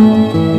you.